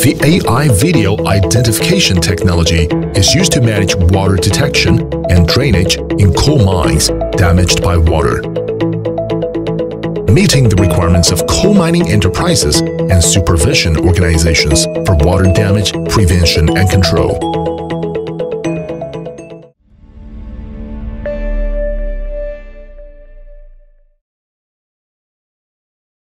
The AI video identification technology is used to manage water detection and drainage in coal mines damaged by water. Meeting the requirements of coal mining enterprises and supervision organizations for water damage prevention and control.